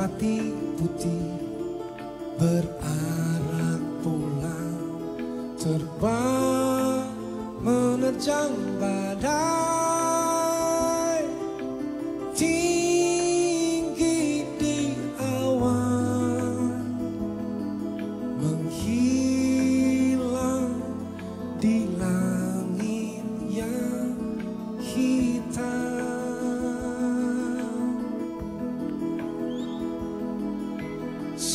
merpati putih berarak pulang terbang menerjang badai.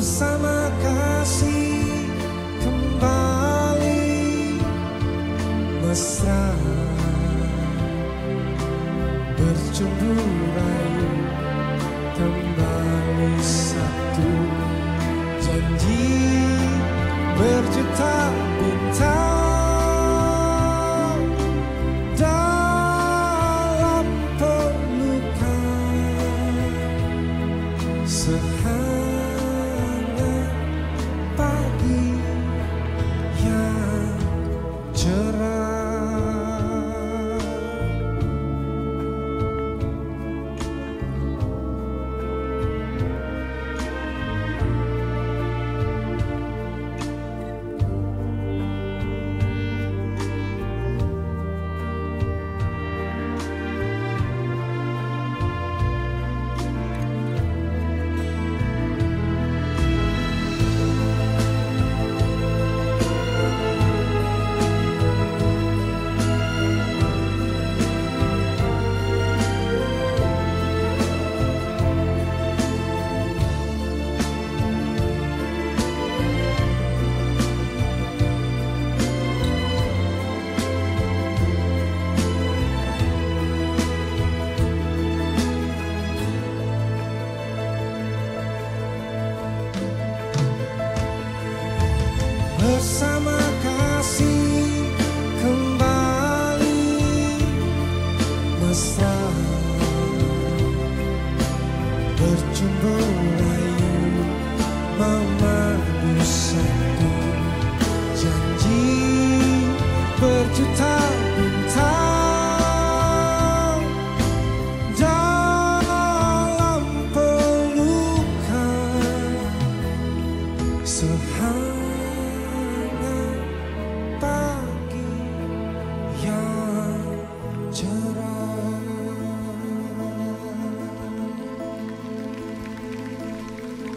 bersama kami.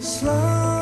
Slow.